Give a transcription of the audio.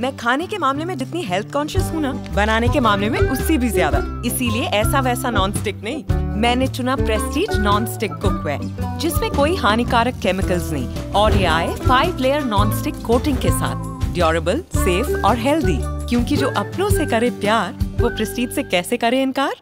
मैं खाने के मामले में जितनी हेल्थ कॉन्शियस हूँ ना, बनाने के मामले में उससे भी ज़्यादा। इसीलिए ऐसा वैसा नॉन स्टिक नहीं। मैंने चुना प्रेस्टीज नॉन स्टिक कुकवेयर जिसमें कोई हानिकारक केमिकल्स नहीं, और ये आए five layer non stick coating के साथ। ड्यूरेबल सेफ़ और हेल्दी क्योंकि जो अपनों से करे प्यार, वो प्रेस्टीज से कैसे करे इनकार?